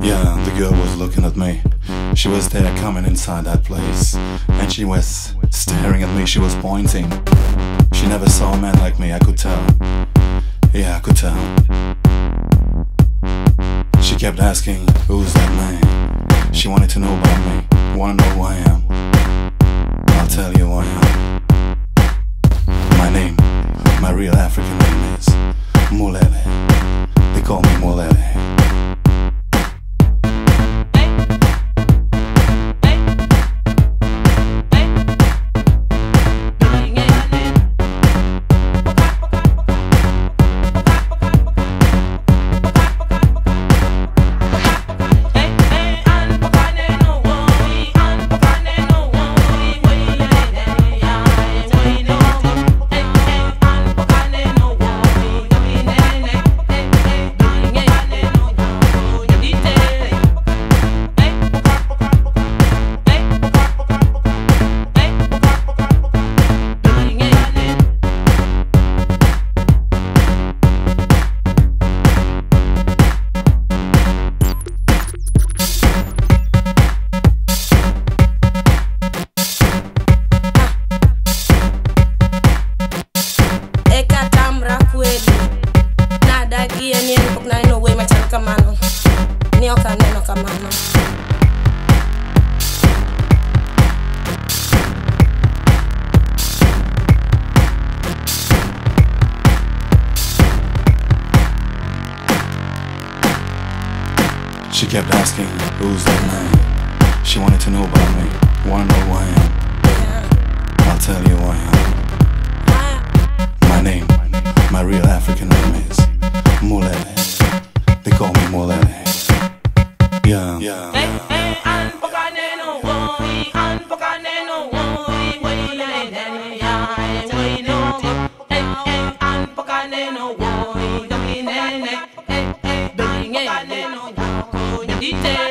Yeah, the girl was looking at me. She was there coming inside that place. And she was staring at me, she was pointing. She never saw a man like me, I could tell. Yeah, I could tell. Kept asking, who's that man? She wanted to know about me, wanna know who I am. I'll tell you who I am. My name, my real African name is Mulele. They call me Mulele. Ni ok aneno kamano She kept asking, who's that man? She wanted to know about me, wanna Mulele. They call me Mulele. Yeah, yeah. yeah. Detail.